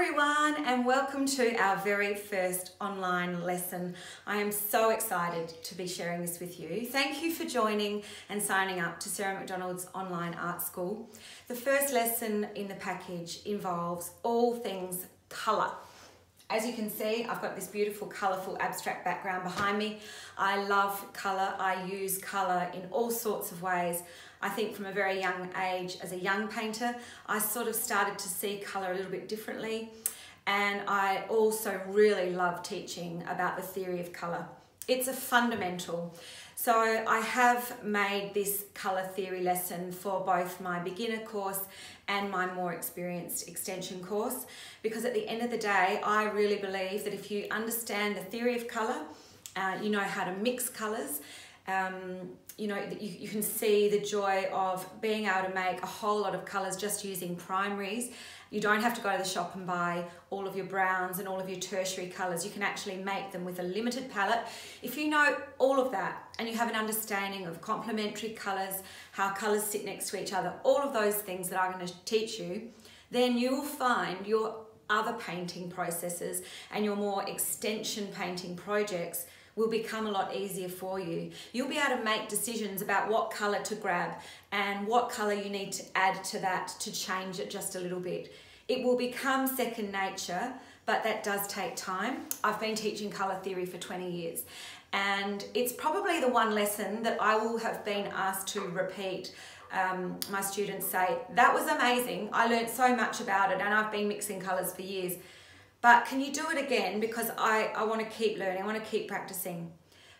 everyone and welcome to our very first online lesson. I am so excited to be sharing this with you. Thank you for joining and signing up to Sarah McDonald's online art school. The first lesson in the package involves all things colour. As you can see, I've got this beautiful colourful abstract background behind me. I love colour. I use colour in all sorts of ways. I think from a very young age, as a young painter, I sort of started to see colour a little bit differently. And I also really love teaching about the theory of colour. It's a fundamental. So I have made this colour theory lesson for both my beginner course and my more experienced extension course because at the end of the day I really believe that if you understand the theory of colour, uh, you know how to mix colours, um, you know, you, you can see the joy of being able to make a whole lot of colours just using primaries. You don't have to go to the shop and buy all of your browns and all of your tertiary colours. You can actually make them with a limited palette. If you know all of that and you have an understanding of complementary colours, how colours sit next to each other, all of those things that I'm going to teach you, then you'll find your other painting processes and your more extension painting projects will become a lot easier for you. You'll be able to make decisions about what colour to grab and what colour you need to add to that to change it just a little bit. It will become second nature, but that does take time. I've been teaching colour theory for 20 years and it's probably the one lesson that I will have been asked to repeat um, my students say, that was amazing. I learned so much about it and I've been mixing colours for years. But can you do it again? Because I, I want to keep learning, I want to keep practicing.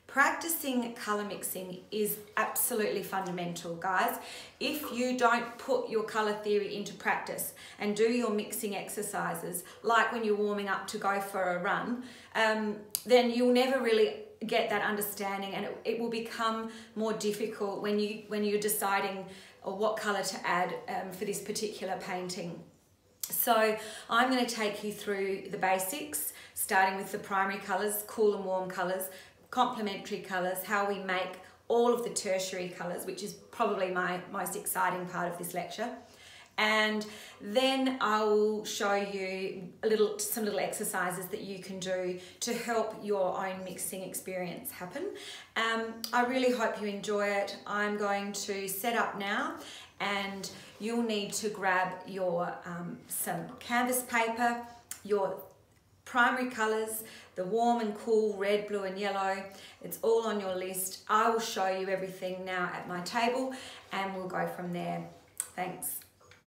Practicing colour mixing is absolutely fundamental, guys. If you don't put your colour theory into practice and do your mixing exercises, like when you're warming up to go for a run, um, then you'll never really get that understanding and it, it, will become more difficult when, you, when you're deciding or what colour to add um, for this particular painting. So I'm going to take you through the basics, starting with the primary colours, cool and warm colours, complementary colours, how we make all of the tertiary colours, which is probably my most exciting part of this lecture. And then I will show you a little, some little exercises that you can do to help your own mixing experience happen. Um, I really hope you enjoy it. I'm going to set up now and you'll need to grab your um, some canvas paper, your primary colours, the warm and cool red, blue and yellow. It's all on your list. I will show you everything now at my table and we'll go from there. Thanks.